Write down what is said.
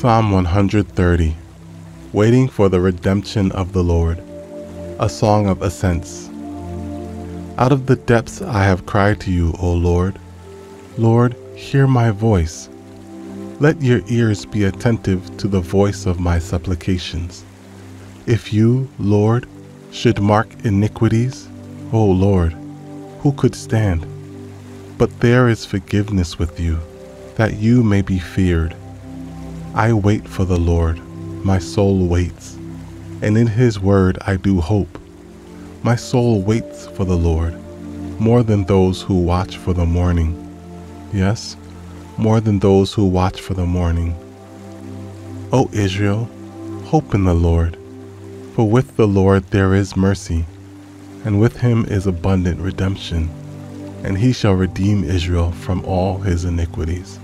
Psalm 130 Waiting for the redemption of the Lord, a song of ascents. Out of the depths I have cried to you, O Lord. Lord, hear my voice. Let your ears be attentive to the voice of my supplications. If you, Lord, should mark iniquities, O Lord, who could stand? But there is forgiveness with you, that you may be feared. I wait for the Lord, my soul waits, and in his word I do hope. My soul waits for the Lord, more than those who watch for the morning. Yes, more than those who watch for the morning. O Israel, hope in the Lord, for with the Lord there is mercy, and with him is abundant redemption, and he shall redeem Israel from all his iniquities.